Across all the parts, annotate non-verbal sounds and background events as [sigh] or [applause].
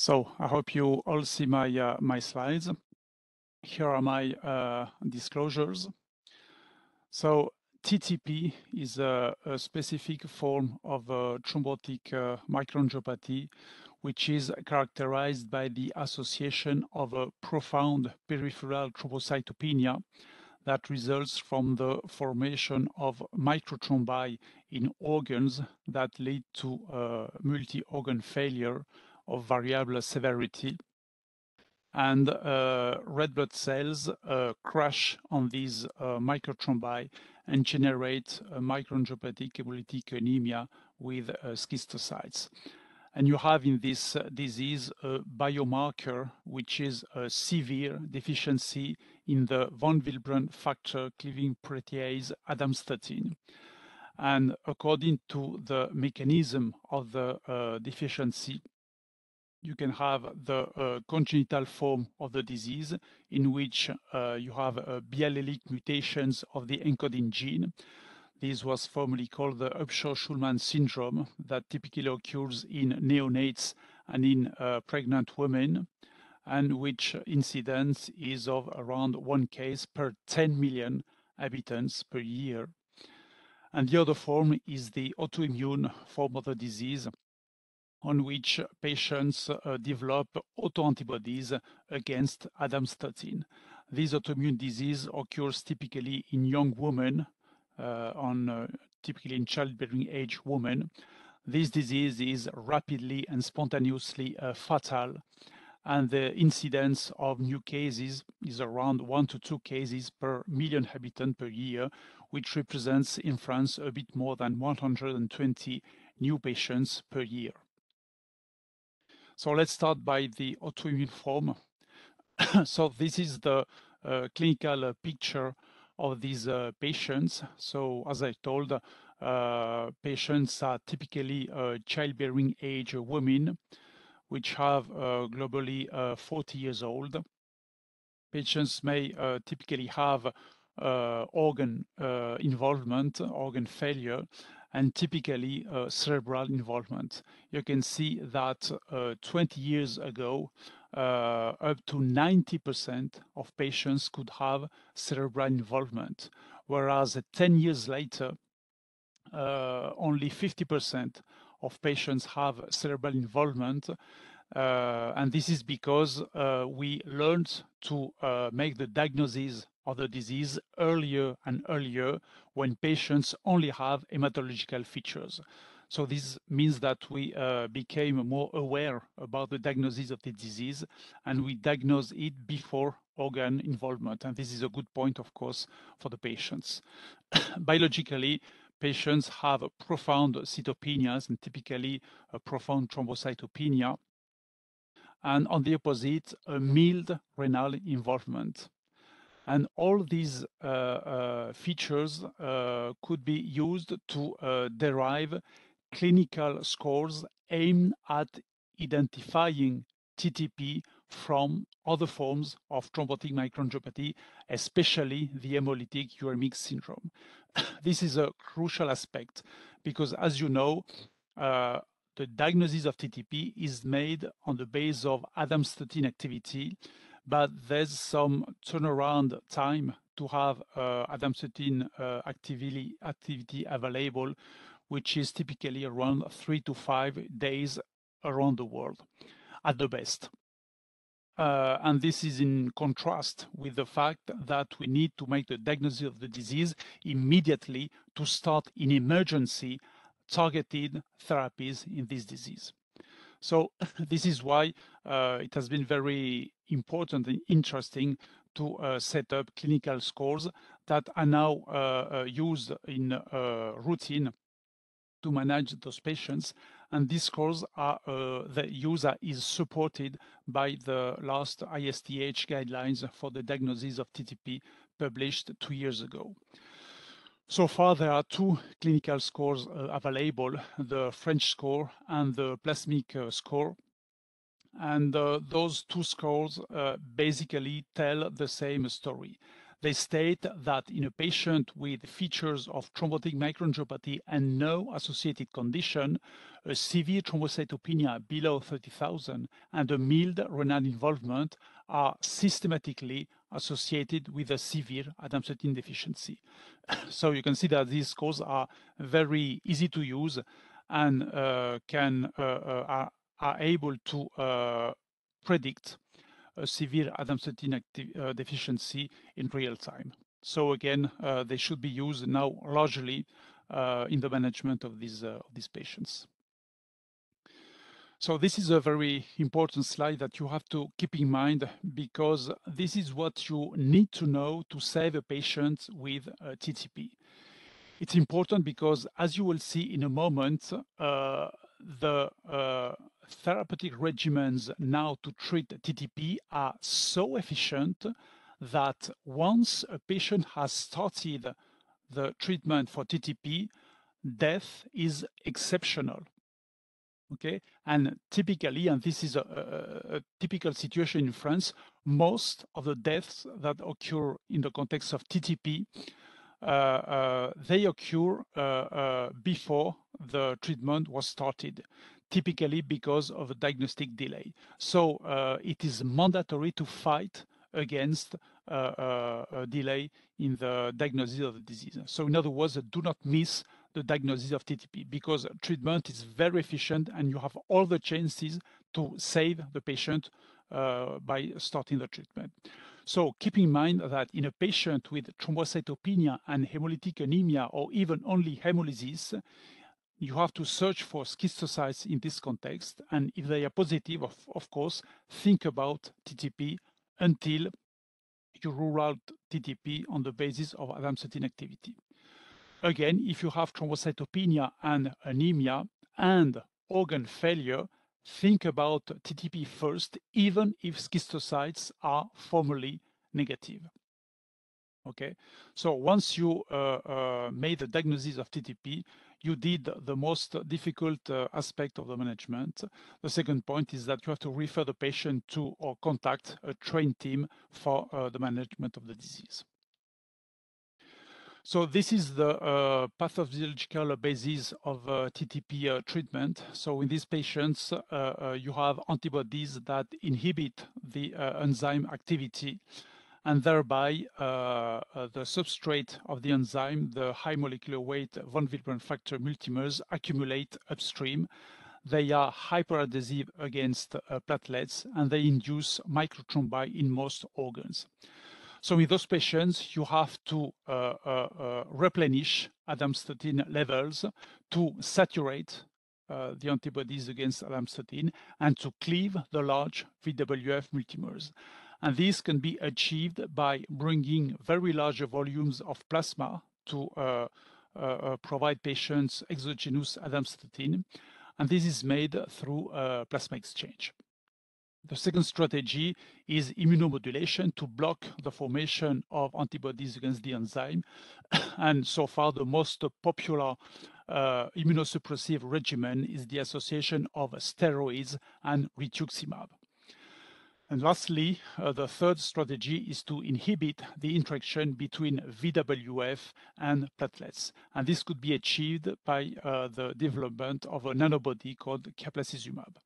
So I hope you all see my, uh, my slides. Here are my uh, disclosures. So TTP is a, a specific form of uh, thrombotic uh, microangiopathy, which is characterized by the association of a profound peripheral thrombocytopenia that results from the formation of microthrombi in organs that lead to uh, multi-organ failure of variable severity. And uh, red blood cells uh, crash on these uh, microthrombi and generate microangiopathic hemolytic anemia with uh, schistocytes. And you have in this disease a biomarker, which is a severe deficiency in the von Willebrand factor cleaving protease ADAMTS13. And according to the mechanism of the uh, deficiency, you can have the uh, congenital form of the disease in which uh, you have uh, biallelic mutations of the encoding gene. This was formerly called the Upshaw-Schulman syndrome that typically occurs in neonates and in uh, pregnant women and which incidence is of around one case per 10 million inhabitants per year. And the other form is the autoimmune form of the disease on which patients uh, develop autoantibodies against ADAMTS13. This autoimmune disease occurs typically in young women, uh, on uh, typically in childbearing age women. This disease is rapidly and spontaneously fatal, and the incidence of new cases is around one to two cases per million inhabitants per year, which represents in France a bit more than 120 new patients per year. So let's start by the autoimmune form. [coughs] so this is the uh, clinical uh, picture of these uh, patients. So as I told, uh, patients are typically uh, childbearing age women, which have uh, globally 40 years old. Patients may typically have organ involvement, organ failure, and typically uh, cerebral involvement. You can see that uh, 20 years ago, uh, up to 90% of patients could have cerebral involvement, whereas 10 years later, uh, only 50% of patients have cerebral involvement. Uh, and this is because uh, we learned to make the diagnosis of the disease earlier and earlier when patients only have hematological features. So this means that we uh, became more aware about the diagnosis of the disease and we diagnose it before organ involvement. And this is a good point, of course, for the patients. [coughs] Biologically, patients have profound cytopenias and typically a profound thrombocytopenia. And on the opposite, a mild renal involvement. And all these uh, uh, features uh, could be used to derive clinical scores aimed at identifying TTP from other forms of thrombotic microangiopathy, especially the hemolytic uremic syndrome. [coughs] this is a crucial aspect because, as you know, uh, the diagnosis of TTP is made on the basis of ADAMTS13 activity, but there's some turnaround time to have uh, ADAMTS13 uh, activity, activity available, which is typically around three to five days around the world at the best. Uh, and this is in contrast with the fact that we need to make the diagnosis of the disease immediately to start in emergency targeted therapies in this disease. So [laughs] this is why uh, it has been very important and interesting to uh, set up clinical scores that are now uh, uh used in uh, routine to manage those patients. And these scores are, uh, the user is supported by the last ISTH guidelines for the diagnosis of TTP published two years ago. So far, there are two clinical scores uh, available, the French score and the plasmic uh, score. And uh, those two scores uh, basically tell the same story. they state that in a patient with features of thrombotic microangiopathy and no associated condition, a severe thrombocytopenia below 30,000 and a mild renal involvement are systematically associated with a severe ADAMTS13 deficiency. [coughs] so you can see that these scores are very easy to use and uh, can uh, uh are, are, able to uh, predict a severe ADAMTS13 uh, deficiency in real time. So again, uh, they should be used now largely in the management of these, of these patients. So this is a very important slide that you have to keep in mind because this is what you need to know to save a patient with uh, TTP. It's important because as you will see in a moment, uh, the uh, therapeutic regimens now to treat TTP are so efficient that once a patient has started the treatment for TTP, death is exceptional. Okay, and typically, and this is a, a, a, typical situation in France, most of the deaths that occur in the context of TTP, uh, uh, they occur uh, uh before the treatment was started typically because of a diagnostic delay. So uh, it is mandatory to fight against uh, a delay in the diagnosis of the disease. So in other words, do not miss the diagnosis of TTP because treatment is very efficient and you have all the chances to save the patient uh, by starting the treatment. So keep in mind that in a patient with thrombocytopenia and hemolytic anemia or even only hemolysis, you have to search for schistocytes in this context. And if they are positive, of, of course, think about TTP until you rule out TTP on the basis of ADAMTS13 activity. Again, if you have thrombocytopenia and anemia and organ failure, think about TTP first, even if schistocytes are formally negative. Okay, so once you uh, uh, made the diagnosis of TTP, you did the most difficult uh, aspect of the management. The second point is that you have to refer the patient to or contact a trained team for uh, the management of the disease. So this is the uh, pathophysiological basis of uh, TTP uh, treatment. So in these patients, uh, uh, you have antibodies that inhibit the uh, enzyme activity and thereby the substrate of the enzyme, the high molecular weight von Willebrand factor multimers, accumulate upstream. They are hyperadhesive against platelets and they induce microthrombi in most organs. So in those patients, you have to uh, uh, uh, replenish ADAMTS13 levels to saturate uh, the antibodies against ADAMTS13 and to cleave the large VWF multimers. And this can be achieved by bringing very large volumes of plasma to uh, uh, provide patients exogenous ADAMTS13. And this is made through plasma exchange. The second strategy is immunomodulation to block the formation of antibodies against the enzyme. [coughs] and so far, the most popular uh, immunosuppressive regimen is the association of steroids and rituximab. And lastly, uh, the third strategy is to inhibit the interaction between VWF and platelets. And this could be achieved by uh, the development of a nanobody called caplacizumab.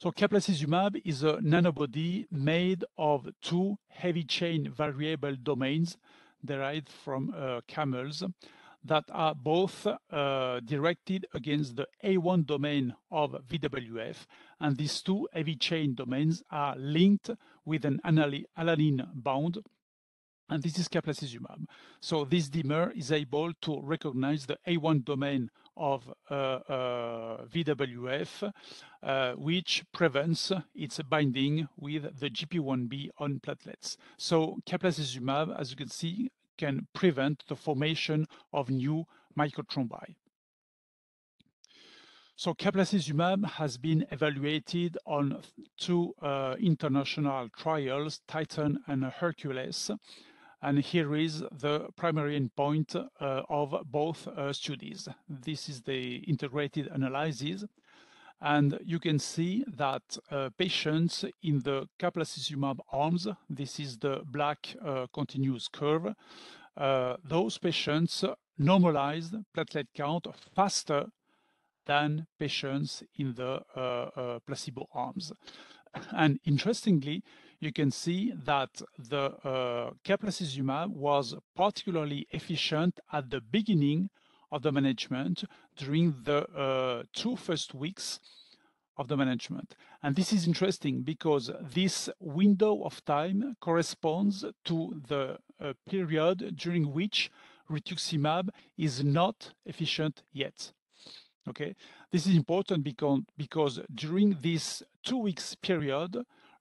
So caplacizumab is a nanobody made of two heavy chain variable domains derived from uh, camels that are both uh, directed against the A1 domain of VWF, and these two heavy chain domains are linked with an alanine bound, and this is caplacizumab. So this dimer is able to recognize the A1 domain of uh, uh, VWF, uh, which prevents its binding with the GP1B on platelets. So caplacizumab, as you can see, can prevent the formation of new microthrombi. So caplacizumab has been evaluated on two uh, international trials, Titan and Hercules. And here is the primary endpoint uh, of both uh, studies. This is the integrated analysis. And you can see that uh, patients in the caplacizumab arms, this is the black uh, continuous curve, uh, those patients normalized platelet count faster than patients in the uh, placebo arms. And interestingly, you can see that the uh, caplacizumab was particularly efficient at the beginning of the management during the uh, two first weeks of the management. And this is interesting because this window of time corresponds to the uh, period during which rituximab is not efficient yet. Okay, this is important because, because during this two weeks period,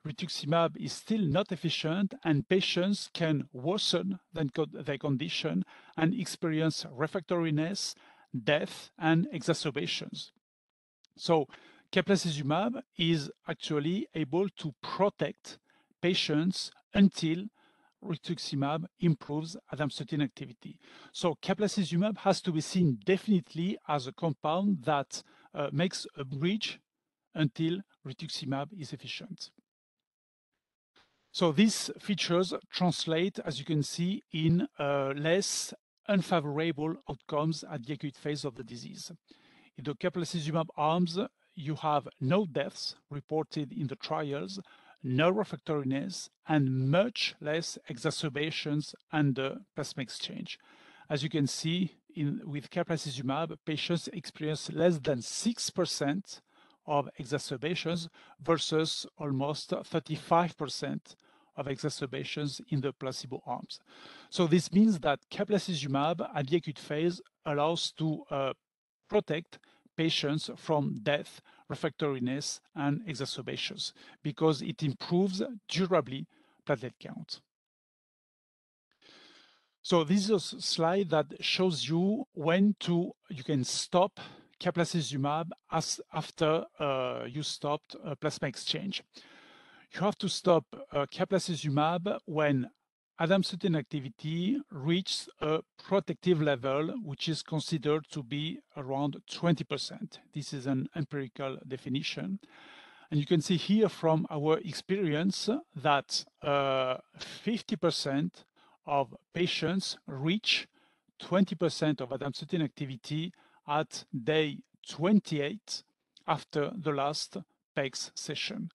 rituximab is still not efficient and patients can worsen their condition and experience refractoriness, death, and exacerbations. So caplacizumab is actually able to protect patients until rituximab improves ADAMTS13 activity. So caplacizumab has to be seen definitely as a compound that uh, makes a bridge until rituximab is efficient. So these features translate, as you can see, in uh, less unfavorable outcomes at the acute phase of the disease. In the caplacizumab arms, you have no deaths reported in the trials, no refractoriness, and much less exacerbations under plasma exchange. As you can see, in, with caplacizumab, patients experience less than 6% of exacerbations versus almost 35% of exacerbations in the placebo arms. So this means that caplacizumab at the acute phase allows to uh, protect patients from death, refractoriness, and exacerbations because it improves durably platelet count. So this is a slide that shows you when to you can stop caplacizumab as after uh, you stopped uh, plasma exchange you have to stop uh, caplacizumab when ADAMTS13 activity reaches a protective level, which is considered to be around 20%. This is an empirical definition. And you can see here from our experience that 50% uh, of patients reach 20% of ADAMTS13 activity at day 28 after the last PEX session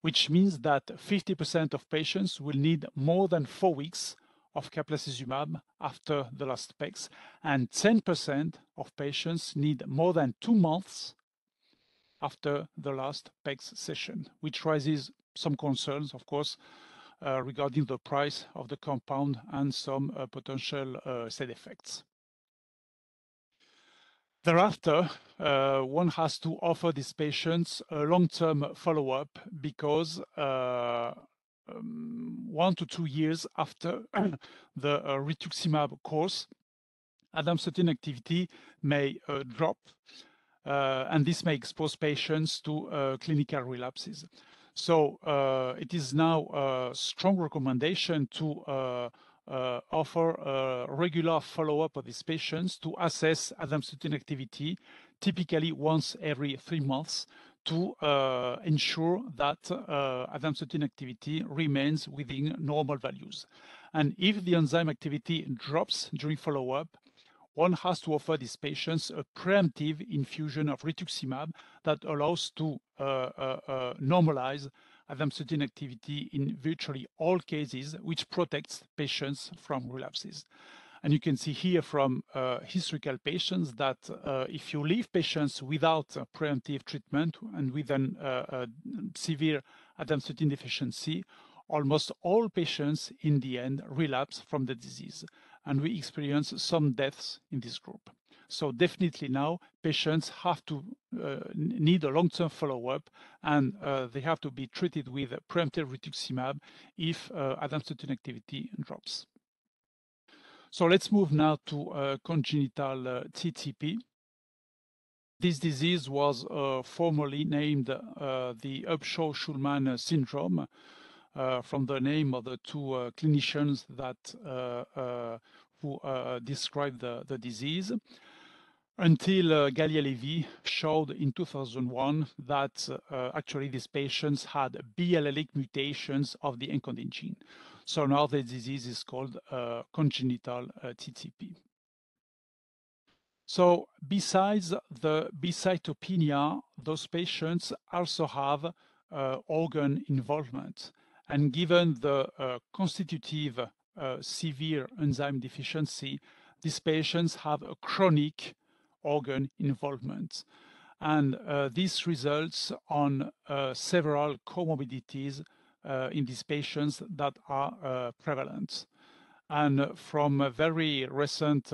which means that 50% of patients will need more than four weeks of caplacizumab after the last PEX, and 10% of patients need more than two months after the last PEX session, which raises some concerns, of course, uh, regarding the price of the compound and some uh, potential uh, side effects. Thereafter, uh, one has to offer these patients a long-term follow-up because uh, um, one to two years after [clears throat] the uh, rituximab course, ADAMTS13 activity may drop, and this may expose patients to clinical relapses. So it is now a strong recommendation to uh, offer a regular follow-up of these patients to assess ADAMTS13 activity, typically once every three months, to uh, ensure that uh, ADAMTS13 activity remains within normal values. And if the enzyme activity drops during follow-up, one has to offer these patients a preemptive infusion of rituximab that allows to uh, uh, uh, normalize ADAMTS13 activity in virtually all cases, which protects patients from relapses. And you can see here from uh, historical patients that uh, if you leave patients without preemptive treatment and with a uh, severe ADAMTS13 deficiency, almost all patients in the end relapse from the disease. And we experience some deaths in this group. So definitely now patients have to uh, need a long-term follow-up and uh, they have to be treated with preemptive rituximab if uh, ADAMTS13 activity drops. So let's move now to uh, congenital uh, TTP. This disease was uh, formerly named uh, the Upshaw-Schulman syndrome from the name of the two clinicians that who described the, the disease. until uh, Gallia-Levy showed in 2001 that uh, actually these patients had biallelic mutations of the encoding gene. So now the disease is called uh, congenital uh, TTP. So besides the B-cytopenia, those patients also have uh, organ involvement. And given the uh, constitutive severe enzyme deficiency, these patients have a chronic organ involvement. And uh, this results on uh, several comorbidities uh, in these patients that are uh, prevalent. And from very recent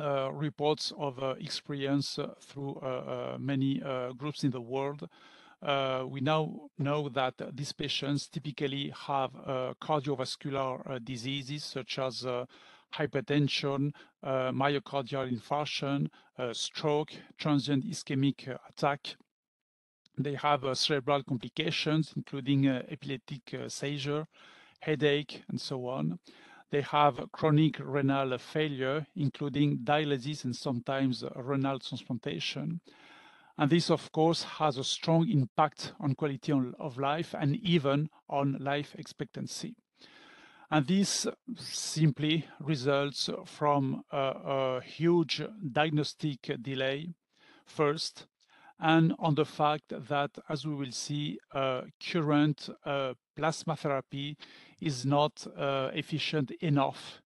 uh, reports of uh, experience through many groups in the world, we now know that these patients typically have cardiovascular diseases such as hypertension, uh, myocardial infarction, uh, stroke, transient ischemic uh, attack. They have cerebral complications, including epileptic seizure, headache, and so on. They have chronic renal failure, including dialysis and sometimes renal transplantation. And this, of course, has a strong impact on quality of life and even on life expectancy. And this simply results from a, a huge diagnostic delay first, and on the fact that, as we will see, uh, current uh, plasma therapy is not uh, efficient enough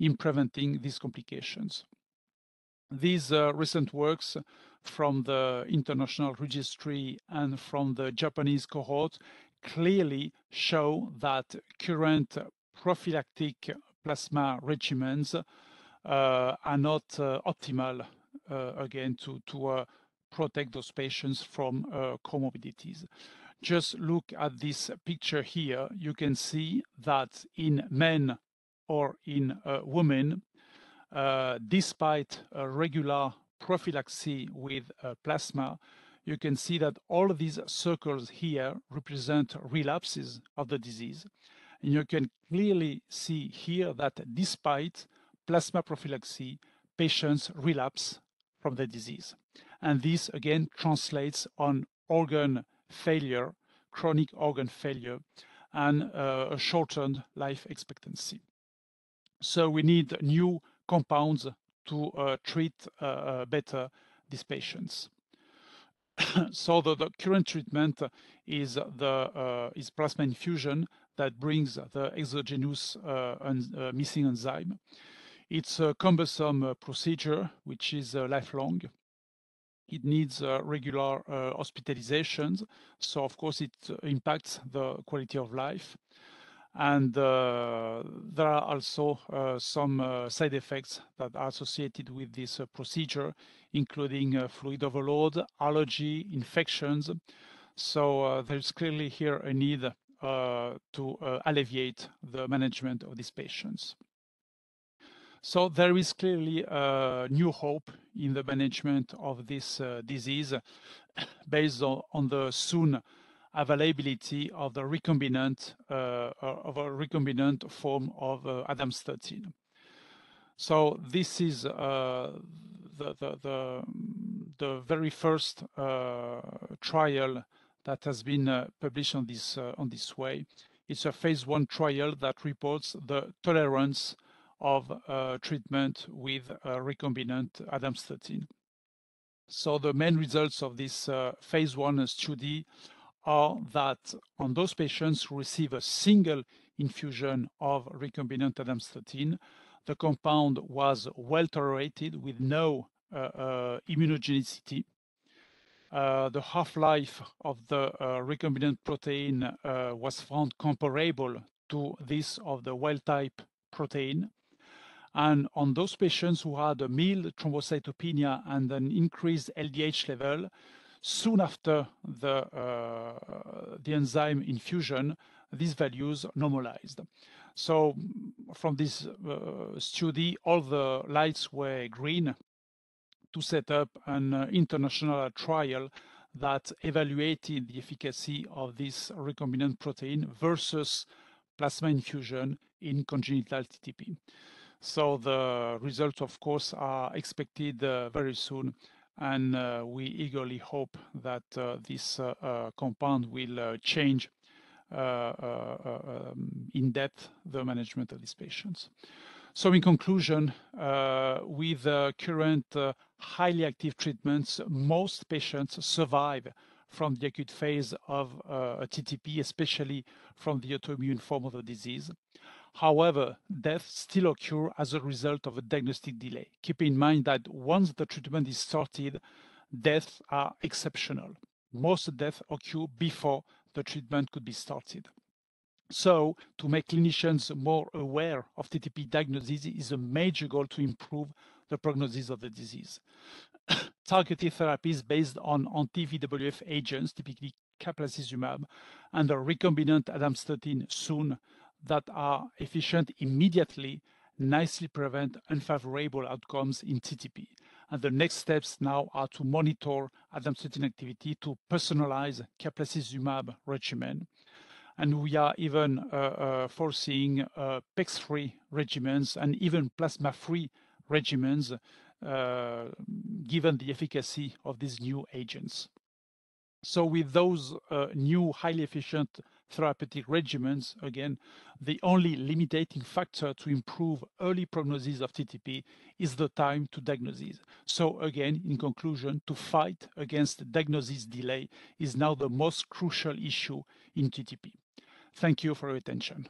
in preventing these complications. These uh, recent works from the international registry and from the Japanese cohort clearly show that current prophylactic plasma regimens uh, are not uh, optimal, uh, again, to, to protect those patients from comorbidities. Just look at this picture here. You can see that in men or in women, uh, despite a regular prophylaxis with uh, plasma, you can see that all these circles here represent relapses of the disease. And you can clearly see here that despite plasma prophylaxis, patients relapse from the disease. And this again translates on organ failure, chronic organ failure, and uh, a shortened life expectancy. So we need new compounds to uh, treat uh, uh better these patients. [coughs] so the, the, current treatment is the uh, is plasma infusion that brings the exogenous uh, uh, missing enzyme. It's a cumbersome procedure, which is lifelong. It needs regular hospitalizations. So, of course, it impacts the quality of life. And uh, there are also uh, some uh, side effects that are associated with this procedure, including fluid overload, allergy, infections. So there's clearly here a need uh, to uh, alleviate the management of these patients. So there is clearly a new hope in the management of this uh, disease [coughs] based on, on, the soon availability of the recombinant uh, of a recombinant form of uh, ADAMTS13. So this is uh, the, the, the, the very first trial that has been uh, published on this uh, on this way. It's a phase one trial that reports the tolerance of uh, treatment with recombinant ADAMTS13. So the main results of this phase one study are that on those patients who receive a single infusion of recombinant ADAMTS13, the compound was well tolerated with no uh, uh, immunogenicity uh, the half-life of the uh, recombinant protein uh, was found comparable to this of the wild-type protein. And on those patients who had a mild thrombocytopenia and an increased LDH level, soon after the, uh, the enzyme infusion, these values normalized. So from this uh, study, all the lights were green to set up an uh, international trial that evaluated the efficacy of this recombinant protein versus plasma infusion in congenital TTP. So the results, of course, are expected uh, very soon, and uh, we eagerly hope that uh, this compound will change um, in depth the management of these patients. So in conclusion, uh, with uh, current uh, highly active treatments, most patients survive from the acute phase of TTP, especially from the autoimmune form of the disease. However, deaths still occur as a result of a diagnostic delay. Keep in mind that once the treatment is started, deaths are exceptional. Most deaths occur before the treatment could be started. So, to make clinicians more aware of TTP diagnosis is a major goal to improve the prognosis of the disease. [coughs] Targeted therapies based on anti-VWF agents, typically caplacizumab, and the recombinant ADAMTS13 soon that are efficient immediately nicely prevent unfavorable outcomes in TTP. And the next steps now are to monitor ADAMTS13 activity to personalize caplacizumab regimen. And we are even uh, uh, foreseeing uh, PEX-free regimens and even plasma-free regimens uh, given the efficacy of these new agents. So with those uh, new highly efficient therapeutic regimens, again, the only limiting factor to improve early prognosis of TTP is the time to diagnosis. So again, in conclusion, to fight against diagnosis delay is now the most crucial issue in TTP. Thank you for your attention.